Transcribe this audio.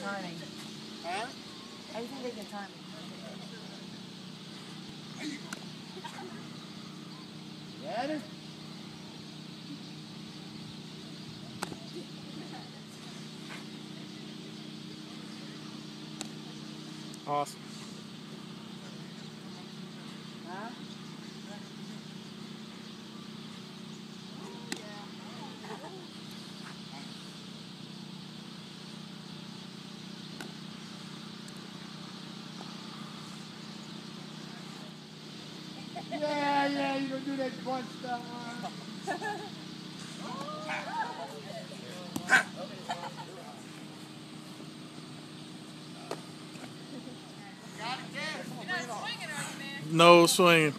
timing. Huh? I just think they get timing. Ready? Awesome. Huh? Yeah, yeah, you gonna do that bunch stuff. No swinging.